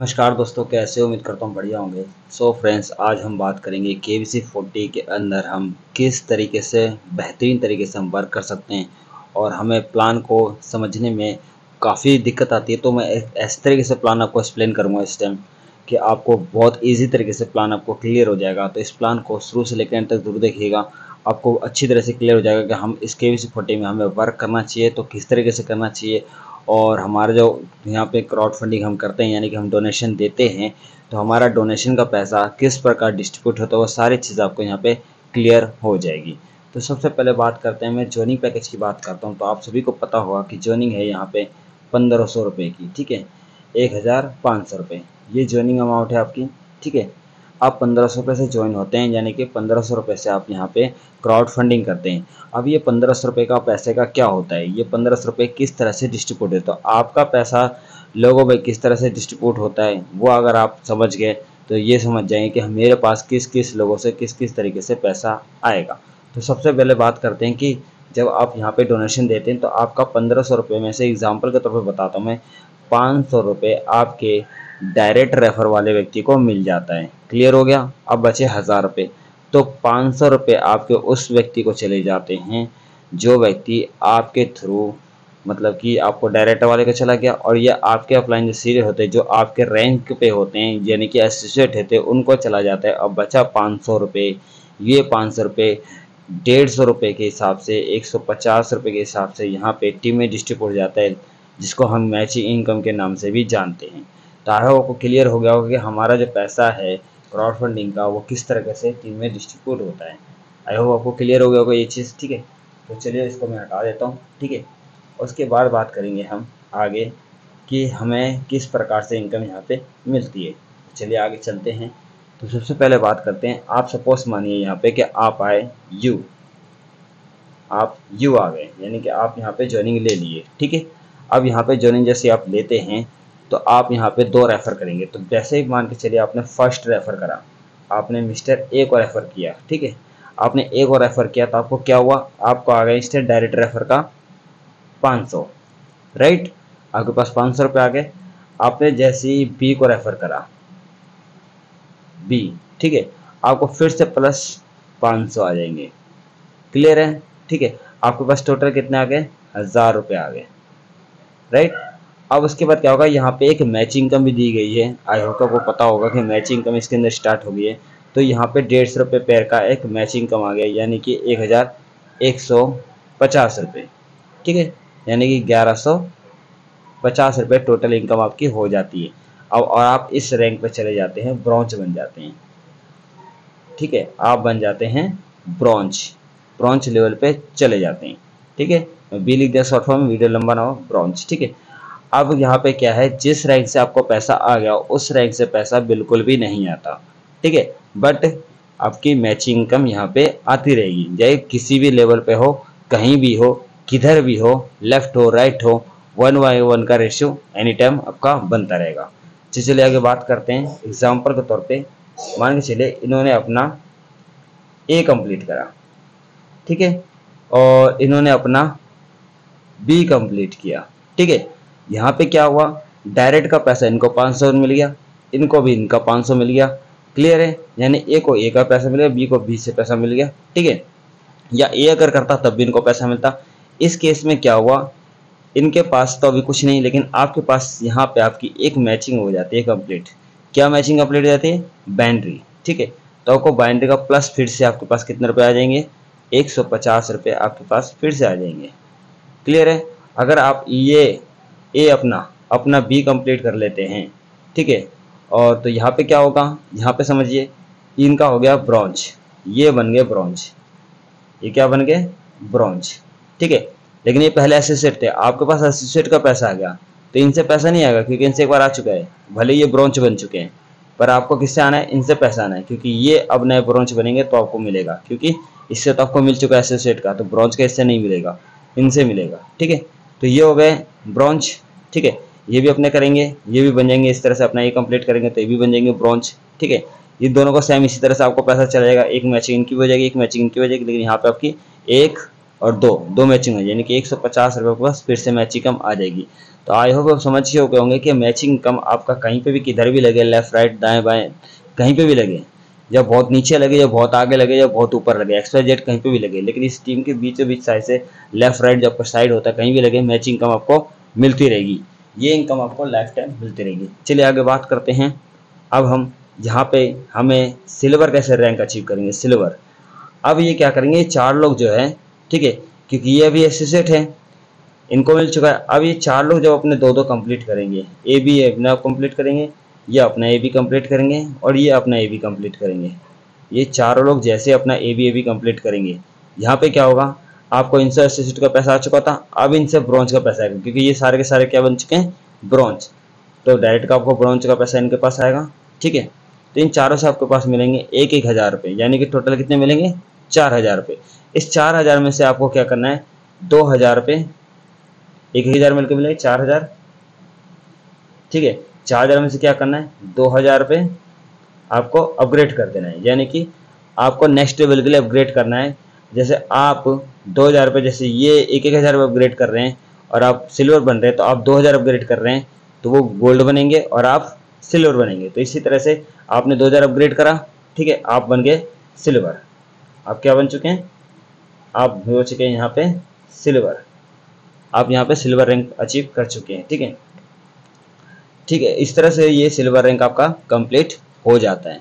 नमस्कार दोस्तों, कैसे उम्मीद करता हूँ बढ़िया होंगे। सो so फ्रेंड्स आज हम बात करेंगे के वी सी फोर्टी के अंदर हम किस तरीके से, बेहतरीन तरीके से हम वर्क कर सकते हैं और हमें प्लान को समझने में काफ़ी दिक्कत आती है। तो मैं ऐसे तरीके से प्लान आपको एक्सप्लेन करूँगा इस टाइम कि आपको बहुत ईजी तरीके से प्लान आपको क्लियर हो जाएगा। तो इस प्लान को शुरू से लेकर तक ज़रूर देखिएगा। आपको अच्छी तरह से क्लियर हो जाएगा कि हम इस के वी सी फोर्टी में हमें वर्क करना चाहिए। तो किस तरीके से करना चाहिए और हमारे जो यहाँ पे क्राउड फंडिंग हम करते हैं, यानी कि हम डोनेशन देते हैं तो हमारा डोनेशन का पैसा किस प्रकार डिस्ट्रीब्यूट होता है, वो सारी चीज़ आपको यहाँ पे क्लियर हो जाएगी। तो सबसे पहले बात करते हैं, मैं ज्वाइनिंग पैकेज की बात करता हूँ तो आप सभी को पता होगा कि ज्वाइनिंग है यहाँ पे पंद्रह सौ रुपये की, ठीक है? एक हज़ार पाँच सौ रुपये ये ज्वाइनिंग अमाउंट है आपकी, ठीक है? आप पंद्रह सौ रुपये से ज्वाइन होते हैं, यानी कि पंद्रह सौ रुपये से आप यहाँ पे क्राउड फंडिंग करते हैं। अब ये पंद्रह सौ रुपये का पैसे का क्या होता है? ये पंद्रह सौ रुपये किस तरह से डिस्ट्रीब्यूट है? तो आपका पैसा लोगों में किस तरह से डिस्ट्रीब्यूट होता है, वो अगर आप समझ गए तो ये समझ जाएँगे कि मेरे पास किस किस लोगों से किस किस तरीके से पैसा आएगा। तो सबसे पहले बात करते हैं कि जब आप यहाँ पे डोनेशन देते हैं तो आपका पंद्रह सौ रुपये में से एग्ज़ाम्पल के तौर पर बताता हूँ मैं, पाँच सौ रुपये आपके डायरेक्ट रेफर वाले व्यक्ति को मिल जाता है। क्लियर हो गया? अब बचे हज़ार रुपये। तो पाँच सौ रुपये आपके उस व्यक्ति को चले जाते हैं, जो व्यक्ति आपके थ्रू मतलब कि आपको डायरेक्ट वाले का चला गया और ये आपके अपलाइन जो सीरियल होते हैं, जो आपके रैंक पे होते हैं, यानी कि एसोसिएट होते हैं, उनको चला जाता है। अब बचा पाँच सौ रुपये। ये पाँच सौ रुपये डेढ़ सौ रुपये के हिसाब से, एक सौ पचास रुपये के हिसाब से यहाँ पे टीम में डिस्ट्रीब्यूट हो जाता है, जिसको हम मैचिंग इनकम के नाम से भी जानते हैं। तो आई होप आपको क्लियर हो गया होगा कि हमारा जो पैसा है क्राउड फंडिंग का, वो किस तरह से टीम में डिस्ट्रीब्यूट होता है। आई होप आपको क्लियर हो गया होगा ये चीज़, ठीक है? तो चलिए इसको मैं हटा देता हूँ, ठीक है? उसके बाद बात करेंगे हम आगे कि हमें किस प्रकार से इनकम यहाँ पे मिलती है। चलिए आगे चलते हैं। तो सबसे पहले बात करते हैं, आप सपोज़ मानिए यहाँ पे कि आप आए यू आप यू आ गए, यानी कि आप यहाँ पे ज्वाइनिंग ले लिए, ठीक है? अब यहाँ पे ज्वाइनिंग जैसे आप लेते हैं तो आप यहाँ पे दो रेफ़र करेंगे। तो जैसे ही मान के चलिए आपने फ़र्स्ट रेफ़र करा, आपने मिस्टर ए को रेफ़र किया, ठीक है? आपने ए को रेफ़र किया तो आपको क्या हुआ? आपको आ गया स्टेट डायरेक्ट रेफ़र का 500 राइट आपके पास पाँच सौ आ गए। आपने जैसे ही बी को रेफ़र करा बी ठीक है? आपको फिर से प्लस 500 आ जाएँगे। क्लियर है? ठीक है? आपके पास टोटल कितने आ गए? हज़ार रुपये आ गए राइट अब उसके बाद क्या होगा? यहाँ पे एक मैचिंग इनकम भी दी गई है। आई होप आपको पता होगा कि मैचिंग इनकम इसके अंदर स्टार्ट हो गई है। तो यहाँ पे डेढ़ सौ रुपये पैर का एक मैचिंग इनकम आ गया, यानी कि एक हज़ार एक सौ पचास रुपये। ठीक है? यानी कि ग्यारह सौ पचास रुपये टोटल इनकम आपकी हो जाती है। अब और आप इस रैंक पे चले जाते हैं ब्रॉन्च बन जाते हैं। ठीक है? आप बन जाते हैं ब्रॉन्च ब्रॉन्च लेवल पे चले जाते हैं। ठीक है? बी लिख दिया शॉर्ट फॉर्म वीडियो लंबा ना हो ब्रॉन्च ठीक है? अब यहाँ पे क्या है, जिस रैंक से आपको पैसा आ गया, उस रैंक से पैसा बिल्कुल भी नहीं आता। ठीक है? बट आपकी मैचिंग इनकम यहाँ पे आती रहेगी। चाहे किसी भी लेवल पे हो, कहीं भी हो, किधर भी हो लेफ़्ट हो राइट हो वन बाई वन का रेशियो एनी टाइम आपका बनता रहेगा। चलिए आगे बात करते हैं एग्ज़ाम्पल के तौर पे, मान के चलिए इन्होंने अपना ए कंप्लीट करा। ठीक है? और इन्होंने अपना बी कंप्लीट किया। ठीक है? यहाँ पे क्या हुआ? डायरेक्ट का पैसा इनको 500 मिल गया, इनको भी इनका 500 मिल गया। क्लियर है? यानी ए को ए का पैसा मिल गया बी को बी से पैसा मिल गया, ठीक है? या ए अगर करता तब भी इनको पैसा मिलता। इस केस में क्या हुआ? इनके पास तो अभी कुछ नहीं, लेकिन आपके पास यहाँ पे आपकी एक मैचिंग हो जाती है कंप्लीट क्या मैचिंग कंप्लीट हो जाती है? बाइंड्री ठीक है? तो आपको बाइंड्री का प्लस फिर से आपके पास कितने रुपए आ जाएँगे? एक सौ पचास रुपये आपके पास फिर से आ जाएँगे। क्लियर है? अगर आप ये ए अपना अपना बी कंप्लीट कर लेते हैं। ठीक है? और तो यहाँ पे क्या होगा? यहाँ पे समझिए, इनका हो गया ब्रॉन्ज ये बन गए ब्रॉन्ज ये क्या बन गए? ब्रॉन्ज ठीक है? लेकिन ये पहले एसोसिएट थे। आपके पास एसोसिएट का पैसा आ गया। तो इनसे पैसा नहीं आएगा, क्योंकि इनसे एक बार आ चुका है। भले ये ब्रॉन्च बन चुके हैं, पर आपको किससे आना है? इनसे पैसा आना है, क्योंकि ये अब नए ब्रॉन्च बनेंगे तो आपको मिलेगा। क्योंकि इससे तो आपको मिल चुका है एसोसिएट का तो ब्रॉन्च का इससे नहीं मिलेगा। इनसे मिलेगा। ठीक है? तो ये हो गए ब्रॉन्च ठीक है? ये भी अपने करेंगे, ये भी बन जाएँगे, इस तरह से अपना ये कंप्लीट करेंगे तो ये भी बन जाएँगे ब्रॉन्च ठीक है? ये दोनों को सेम इसी तरह से आपको पैसा चला जाएगा एक मैचिंग इनकी हो जाएगी, एक मैचिंग इनकी हो जाएगी, लेकिन यहाँ पे आपकी एक और दो दो मैचिंग हो यानी कि एक सौ पचास रुपये पास फिर से मैचिंग कम आ जाएगी। तो आई होप आप समझ के होंगे कि मैचिंग कम आपका कहीं पे भी किधर भी लगे लेफ़्ट राइट दाएँ, बाएँ, कहीं पे भी लगे जब बहुत नीचे लगे, या बहुत आगे लगे, या बहुत ऊपर लगे एक्स्ट्रा जेट कहीं पे भी लगे, लेकिन इस टीम के बीचों बीच साइड से लेफ़्ट राइट जब साइड होता है, कहीं भी लगे मैचिंग कम आपको मिलती रहेगी। ये इनकम आपको लाइफ टाइम मिलती रहेगी। चलिए आगे बात करते हैं। अब हम यहाँ पे हमें सिल्वर कैसे रैंक अचीव करेंगे? सिल्वर। अब ये क्या करेंगे? चार लोग जो है, ठीक है, क्योंकि ये अभी एसोसिएट है, इनको मिल चुका है। अब ये चार लोग जब अपने दो दो कंप्लीट करेंगे ए बी अपना कंप्लीट करेंगे, ये अपना ए बी कंप्लीट करेंगे, और ये अपना ए बी कंप्लीट करेंगे। ये चारों लोग जैसे अपना A B A B complete करेंगे। यहाँ पे क्या होगा? आपको इनसे एसोसिएट का पैसा आ चुका था, अब इनसे ब्रॉन्ज का पैसा आएगा, क्योंकि ये सारे के सारे क्या बन चुके हैं? ब्रॉन्ज तो डायरेक्ट का आपको ब्रॉन्ज का पैसा इनके पास आएगा, ठीक है? तो इन चारों से आपके पास मिलेंगे एक एक हज़ार रुपये यानी कि टोटल कितने मिलेंगे? चार हज़ार रुपये इस चार हज़ार में से आपको क्या करना है? दो हज़ार रुपये एक हज़ार मिलकर मिलेंगे चार हज़ार, ठीक है? चार हज़ार में से क्या करना है? दो हज़ार रुपये आपको अपग्रेड कर देना है, यानी कि आपको नेक्स्ट लेवल के लिए अपग्रेड करना है जैसे आप दो हज़ार रुपये, जैसे ये एक एक हज़ार अपग्रेड कर रहे हैं और आप सिल्वर बन रहे हैं तो आप दो हज़ार अपग्रेड कर रहे हैं तो वो गोल्ड बनेंगे और आप सिल्वर बनेंगे। तो इसी तरह से आपने 2000 अपग्रेड करा, ठीक है, आप बन गए सिल्वर आप क्या बन चुके हैं? आप हो चुके हैं यहाँ पे सिल्वर आप यहाँ पे सिल्वर रैंक अचीव कर चुके हैं, ठीक है? ठीक है, इस तरह से ये सिल्वर रैंक आपका कंप्लीट हो जाता है।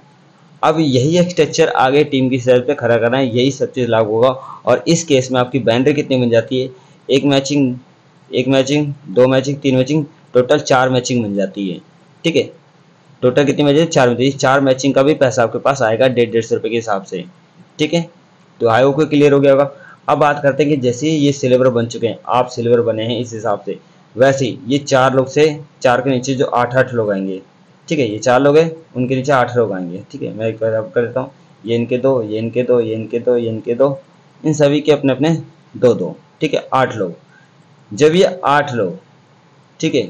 अब यही एक्सटेक्चर आगे टीम की सर पे खड़ा करना है, यही सब चीज़ लागू होगा। और इस केस में आपकी बाउंड्री कितनी बन जाती है? एक मैचिंग एक मैचिंग दो मैचिंग तीन मैचिंग टोटल चार मैचिंग बन जाती है। ठीक है? टोटल कितनी मैचिंग चार मैचिंग चार मैचिंग का भी पैसा आपके पास आएगा डेढ़ डेढ़ सौ रुपये के हिसाब से। ठीक है? तो आई को क्लियर हो गया होगा। अब बात करते हैं कि जैसे ये सिल्वर बन चुके हैं, आप सिल्वर बने हैं इस हिसाब से। वैसे ही ये चार लोग से, चार के नीचे जो आठ आठ लोग आएँगे। ठीक है, ये चार लोग हैं, उनके नीचे आठ लोग आएँगे, ठीक है, मैं एक बार अब कर देता हूँ, ये इनके दो, ये इनके दो, ये इनके दो, ये इनके दो, इन सभी के अपने अपने दो दो, ठीक है, आठ लोग। जब ये आठ लोग, ठीक है,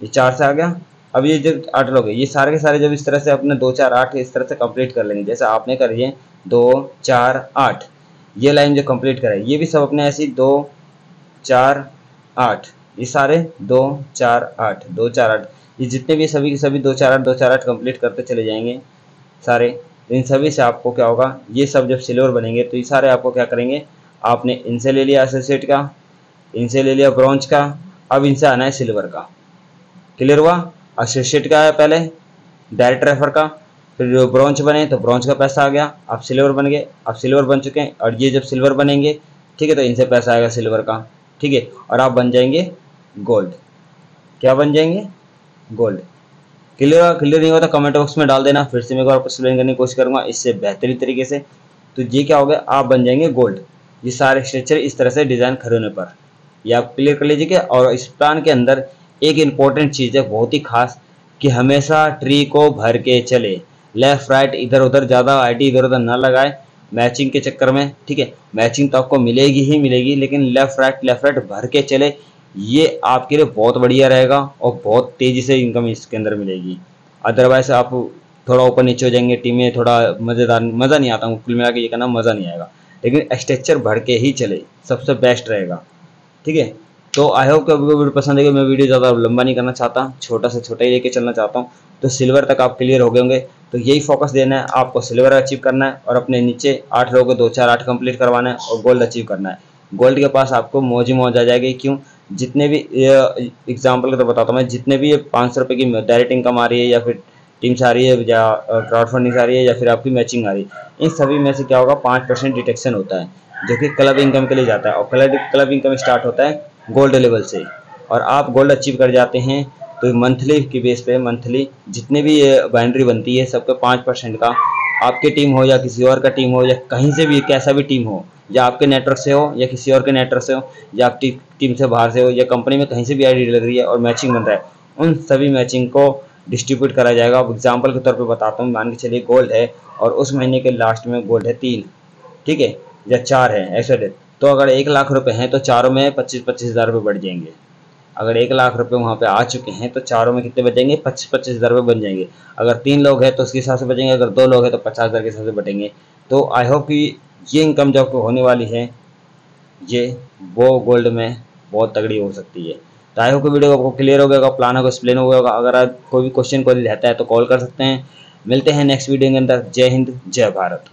ये चार से आ गया, अब ये जो आठ लोग हैं, ये सारे के सारे जब इस तरह से अपने दो, चार, आठ इस तरह से कंप्लीट कर लेंगे, जैसे आपने करिए दो, चार, आठ, ये लाइन जो कंप्लीट कराई ये भी सब अपने ऐसी दो, चार, आठ ये सारे दो, चार, आठ, दो, चार, आठ। ये जितने भी सभी के सभी दो, चार, आठ, दो, चार, आठ कंप्लीट करते चले जाएँगे सारे। इन सभी से आपको क्या होगा, ये सब जब सिल्वर बनेंगे तो ये सारे आपको क्या करेंगे, आपने इनसे ले लिया एसोसिएट का, इनसे ले लिया ब्रॉन्ज का, अब इनसे आना है सिल्वर का। क्लियर हुआ? एसोसिएट का है पहले डायरेक्ट रेफर का, फिर जो ब्रॉन्ज बने तो ब्रॉन्ज का पैसा आ गया आप सिल्वर बन गए आप सिल्वर बन चुके हैं, और ये जब सिल्वर बनेंगे, ठीक है तो इनसे पैसा आएगा सिल्वर का, ठीक है, और आप बन जाएँगे गोल्ड क्या बन जाएँगे? गोल्ड क्लियर क्लियर नहीं होता कमेंट बॉक्स में डाल देना। फिर से मैं बार एक्सप्लेन करने की कोशिश करूँगा इससे बेहतरीन तरीके से। तो ये क्या हो गया? आप बन जाएँगे गोल्ड ये सारे स्ट्रक्चर इस तरह से डिज़ाइन खरीदने पर। ये आप क्लियर कर लीजिए और इस प्लान के अंदर एक इंपॉर्टेंट चीज़ है, बहुत ही खास, कि हमेशा ट्री को भर के चले। लेफ़्ट राइट इधर उधर ज़्यादा आईटी इधर उधर ना लगाए। मैचिंग के चक्कर में, ठीक है? मैचिंग तो आपको मिलेगी ही मिलेगी, लेकिन लेफ़्ट राइट लेफ़्ट राइट भर के चले। ये आपके लिए बहुत बढ़िया रहेगा और बहुत तेज़ी से इनकम इसके अंदर मिलेगी। अदरवाइज़ आप थोड़ा ऊपर नीचे हो जाएँगे टीम थोड़ा मज़ेदार, मज़ा नहीं आता, कुल मिला के ये कहना मज़ा नहीं आएगा। लेकिन स्ट्रक्चर भर के ही चले, सबसे बेस्ट रहेगा। ठीक है? तो आई होप कि वीडियो पसंद है मैं वीडियो ज़्यादा लंबा नहीं करना चाहता, छोटा से छोटा ही लेके चलना चाहता हूँ। तो सिल्वर तक आप क्लियर हो गए होंगे। तो यही फोकस देना है, आपको सिल्वर अचीव करना है और अपने नीचे आठ लोगों को दो चार आठ कंप्लीट करवाना है और गोल्ड अचीव करना है। गोल्ड के पास आपको मौज मौज आ जाएगी। क्यों? जितने भी एग्ज़ाम्पल का तो बताता हूँ मैं, जितने भी ये पाँच सौ रुपये की डायरेक्ट इनकम आ रही है या फिर टीम से आ रही है या क्राउड फंडिंग आ रही है या फिर आपकी मैचिंग आ रही है, इन सभी में से क्या होगा, पाँच परसेंट डिटेक्शन होता है, जो कि क्लब इनकम के लिए जाता है। और क्लब क्लब इनकम स्टार्ट होता है गोल्ड लेवल से। और आप गोल्ड अचीव कर जाते हैं तो मंथली की बेस पे मंथली जितने भी ये बाउंड्री बनती है, सबका पाँच परसेंट का आपकी टीम हो या किसी और का टीम हो या कहीं से भी कैसा भी टीम हो या आपके नेटवर्क से हो, या किसी और के नेटवर्क से हो, या आप टीम से बाहर से हो, या कंपनी में कहीं से भी आईडी लग रही है और मैचिंग बन रहा है, उन सभी मैचिंग को डिस्ट्रीब्यूट करा जाएगा। अब एग्ज़ाम्पल के तौर पर बताता हूँ, मान के चलिए गोल्ड है और उस महीने के लास्ट में गोल्ड है तीन, ठीक है, या चार है, ऐसे तो अगर एक लाख रुपए हैं तो चारों में पच्चीस पच्चीस हज़ार रुपये बढ़ जाएँगे। अगर एक लाख रुपए वहाँ पे आ चुके हैं तो चारों में कितने बचेंगे? पच्चीस पच्चीस हज़ार रुपये बन जाएँगे। अगर तीन लोग हैं तो उसके हिसाब से बचेंगे, अगर दो लोग हैं तो पचास हज़ार के हिसाब से बटेंगे तो आई होप कि ये इनकम जो आपको होने वाली है, ये वो गोल्ड में बहुत तगड़ी हो सकती है। तो आई होप वीडियो आपको क्लियर हो गया होगा प्लान होगा एक्सप्लेन हो गया होगा। अगर आप कोई भी क्वेश्चन कोई रहता है तो कॉल कर सकते हैं। मिलते हैं नेक्स्ट वीडियो के अंदर। जय हिंद, जय भारत।